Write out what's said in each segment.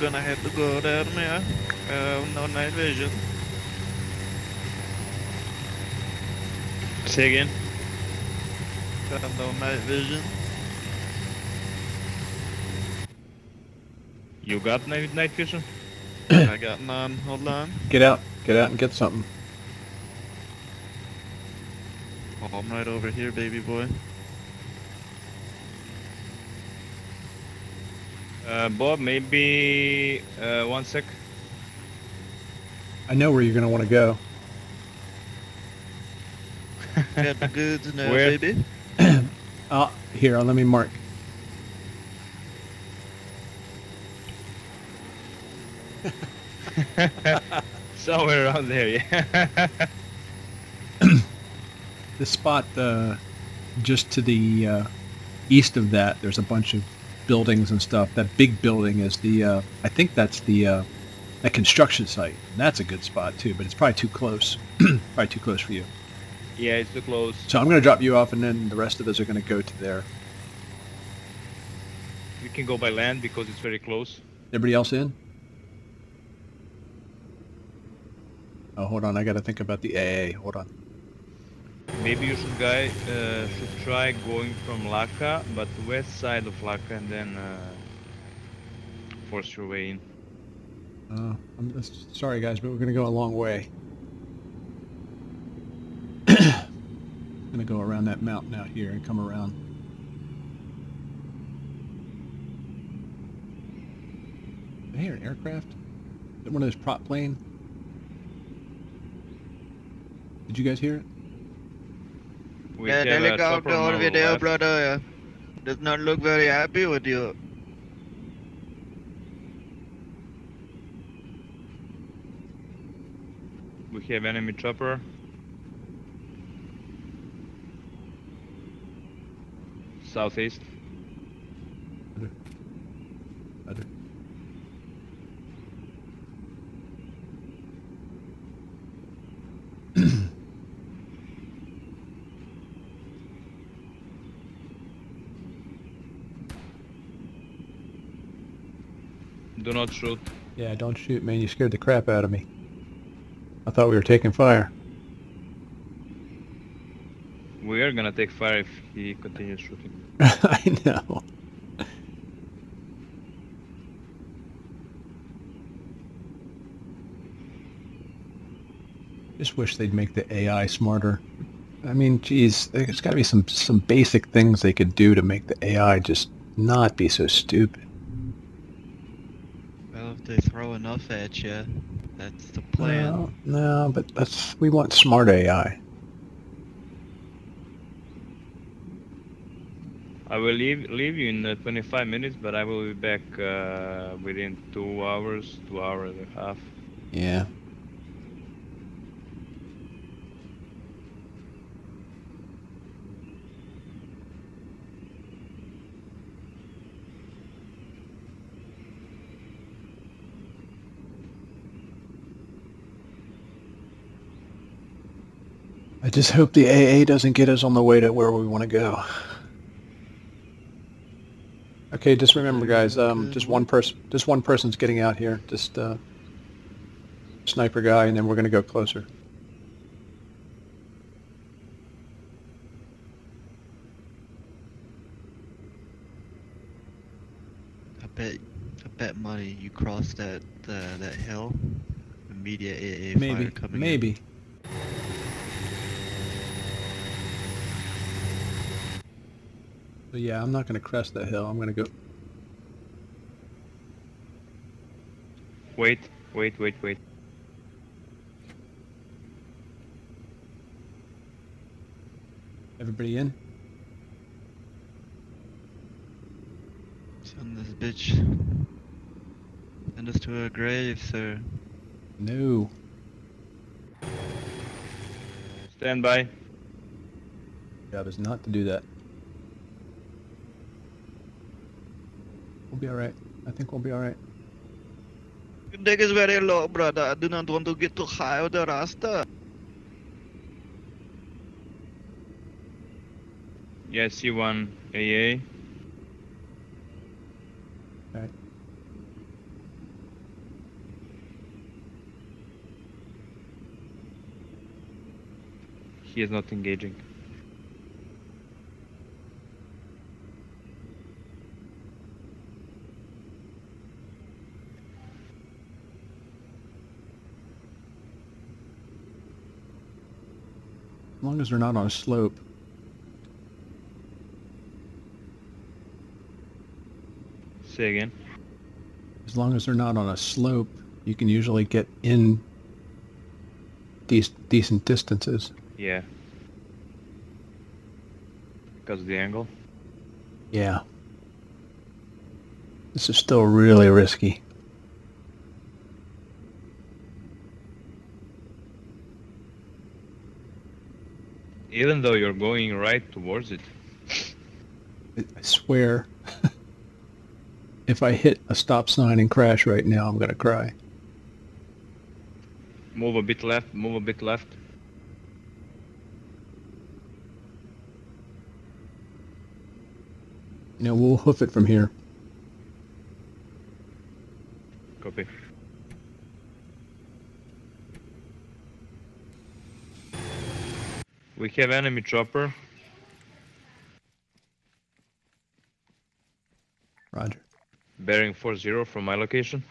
boys are gonna have to go down there. Uh, no night vision. Say again. Got no night vision. You got night, night vision? I got none. Hold on. Get out. Get out and get something. Oh, I'm right over here, baby boy. Uh, Bob, maybe uh, one sec. I know where you're going to want to go. Got the goods now, Where? baby. Uh, here, let me mark. Somewhere around there, yeah. The spot uh, just to the uh, east of that, there's a bunch of buildings and stuff. That big building is the, uh, I think that's the uh, that construction site. That's a good spot too, but it's probably too close. probably too close for you. yeah, it's too close. So I'm going to drop you off, and then the rest of us are going to go to there. We can go by land because it's very close. Everybody else in? Oh, hold on. I got to think about the AA. Hold on. Maybe you should guy uh, should try going from Laka, but the west side of Laka, and then uh, force your way in. Uh, I'm just, sorry, guys, but we're going to go a long way. going to go around that mountain out here and come around. Hear an aircraft? Is it one of those prop plane? Did you guys hear it? We a helicopter chopper on over our left. brother. Yeah. Uh, does not look very happy with you. We have enemy chopper. Southeast. Do not shoot. Yeah, don't shoot, man. You scared the crap out of me. I thought we were taking fire. We are gonna take fire if he continues shooting. I know. Just wish they'd make the AI smarter. I mean, geez, there's got to be some some basic things they could do to make the AI just not be so stupid. Well, if they throw enough at you, that's the plan. No, no, but that's we want smart AI. I will leave leave you in uh, 25 minutes, but I will be back uh, within two hours, two hours and a half. Yeah. I just hope the AA doesn't get us on the way to where we want to go. Okay, just remember, guys. Um, just one person, just one person's getting out here. Just uh, sniper guy, and then we're gonna go closer. I bet, I bet money you cross that uh, that hill. Immediate AA Maybe, fire coming in. maybe. But yeah, I'm not gonna crest that hill. I'm gonna go. Wait, wait, wait, wait. Everybody in? Send this bitch. Send us to her grave, sir. No. Stand by. Job is not to do that. be alright. I think we'll be alright. Deck is very low, brother. I do not want to get too high with the rasta. Yes, you won. AA. He is not engaging. As long as they're not on a slope. Say again. As long as they're not on a slope, you can usually get in these decent distances. Yeah. Because of the angle. Yeah. This is still really risky. Even though you're going right towards it. I swear, if I hit a stop sign and crash right now, I'm gonna cry. Move a bit left, move a bit left. You know, we'll hoof it from here. We have enemy chopper. Roger. bearing 40 from my location.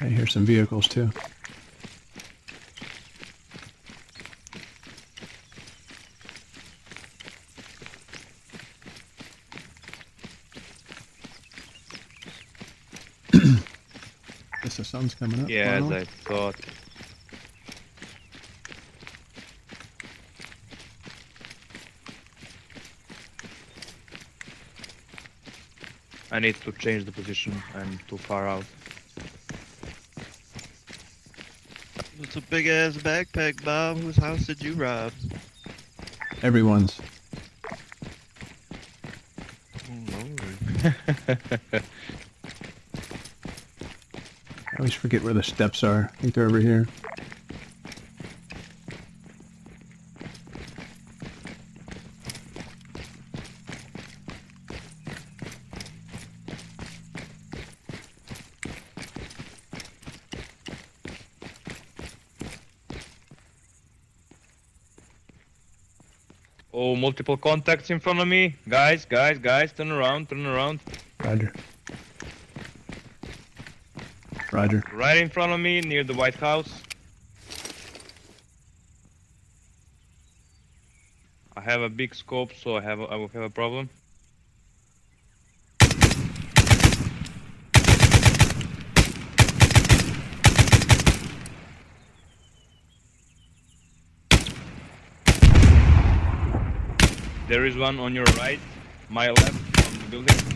I hear some vehicles too. Guess the sun's coming up. Yeah, as. I thought. I need to change the position. I'm too far out. It's a big ass backpack, Bob. Whose house did you rob? Everyone's. Oh, Lord. I always forget where the steps are. I think they're over here. Oh, multiple contacts in front of me. Guys, guys, guys, turn around, turn around. Roger. Roger. Right in front of me, near the White House. I have a big scope, so I have a, I will have a problem. There is one on your right, my left, on the building.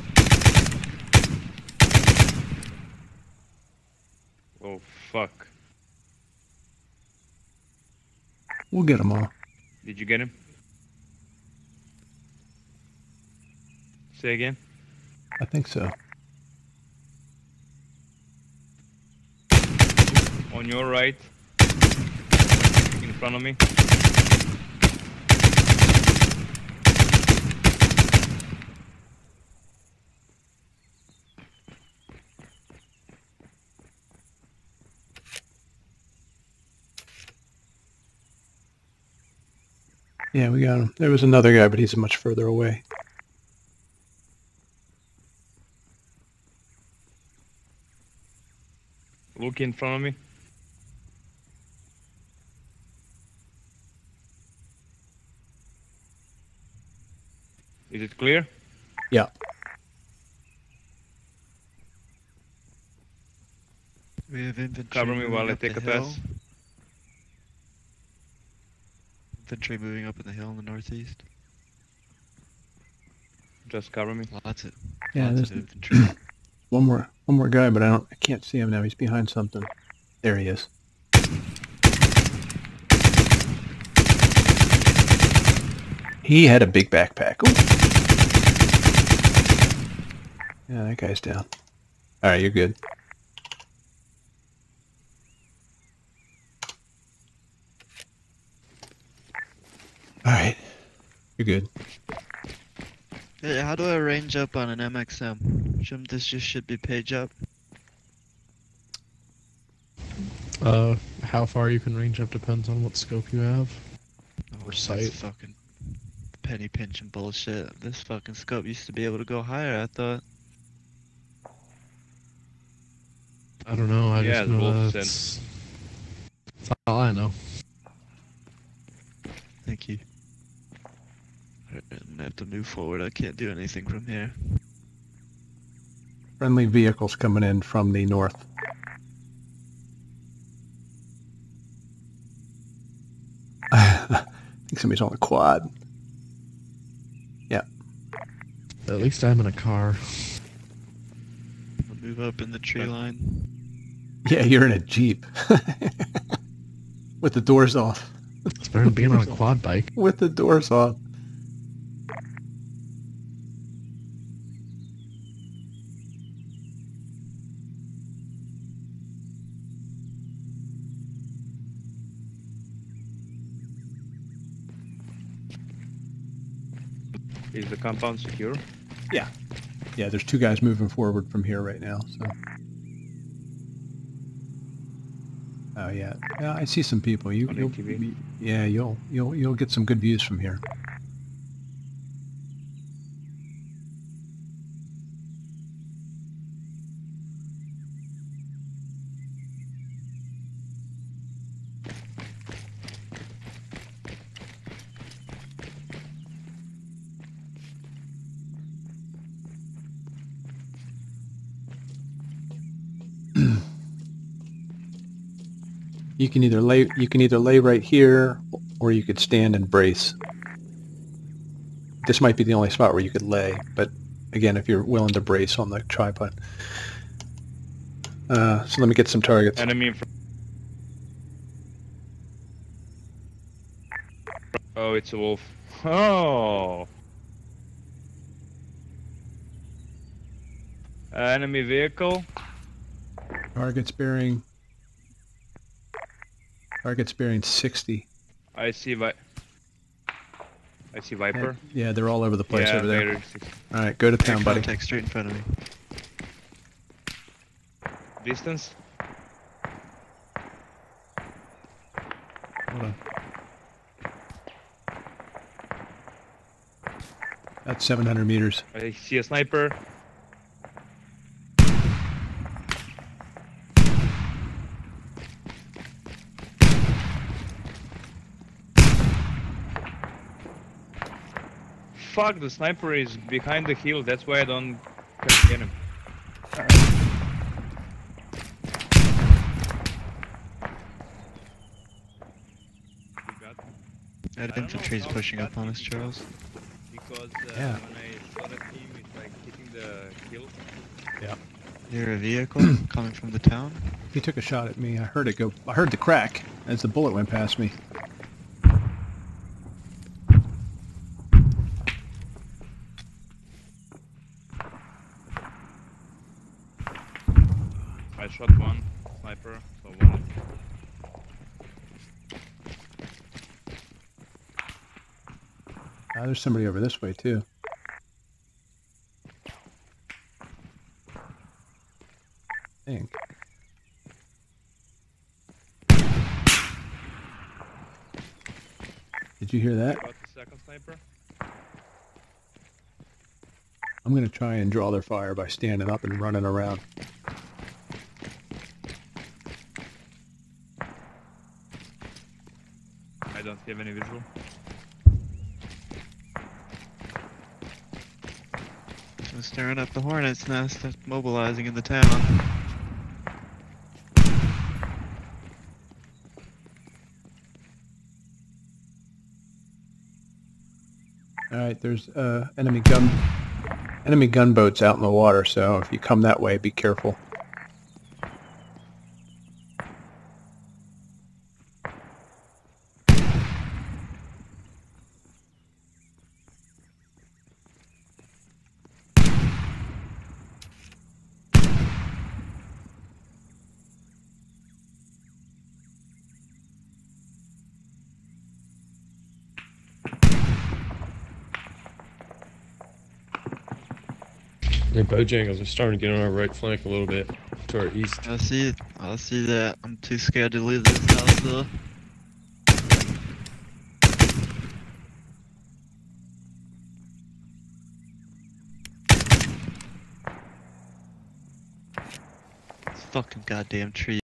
Oh fuck. We'll get them all. Did you get him? Say again. I think so. On your right. In front of me. Yeah, we got him. There was another guy, but he's much further away. Look in front of me. Is it clear? Yeah. We have infantry. Cover me while I take a hill. pass. Infantry moving up in the hill in the northeast. Just cover me. Lots of Yeah, lots there's of infantry. one more one more guy, but I don't I can't see him now. He's behind something. There he is. He had a big backpack. Ooh. Yeah, that guy's down. All right, you're good. All right. You're good. Hey, how do I range up on an MXM? Shouldn't this just should be page up? Uh, how far you can range up depends on what scope you have. Oh, Or that's sight. fucking penny pinching bullshit. This fucking scope used to be able to go higher. I thought. I don't know. I Yeah, just the know wolf that's, that's all I know. Thank you. Alright, I'm gonna have to move forward. I can't do anything from here. Friendly vehicles coming in from the north. I think somebody's on a quad. Yeah. At least I'm in a car. I'll move up in the tree line. Yeah, you're in a jeep with the doors off. It's better than being on a quad bike. With the doors off. Compound secure? Yeah, Yeah, there's two guys moving forward from here right now. So. Oh yeah, yeah. I see some people. You, you'll, you- yeah, you'll you'll you'll get some good views from here. You can either lay you can either lay right here, or you could stand and brace. This might be the only spot where you could lay, but again, if you're willing to brace on the tripod. Uh, so let me get some targets. Enemy in front. Oh, it's a wolf. Oh. Uh, enemy vehicle. Targets bearing. Targets bearing 60. I see vi- I see Viper. Yeah, they're all over the place yeah, over there. All right, go to town, Make buddy. Contact straight in front of me. Distance. Hold on. That's 700 meters. I see a sniper. Fuck, the sniper is behind the hill, that's why I don't get him. You got him? I don't think the know tree's how pushing up on us, Charles. Because uh, Yeah. when I shot at him, it's like hitting the hill. Near a vehicle coming from the town. He took a shot at me. I heard it go. I heard the crack as the bullet went past me. I shot one sniper, so one. Ah, there's somebody over this way too. I think. Did you hear that? Got the second sniper. I'm gonna try and draw their fire by standing up and running around. I don't have any visual. I'm staring up the hornet's nest that's mobilizing in the town. All right, there's uh, enemy gun, enemy gunboats out in the water. So if you come that way, be careful. The Bojangles are starting to get on our right flank a little bit to our east. I see. I see that. I'm too scared to leave this house though. Fucking goddamn tree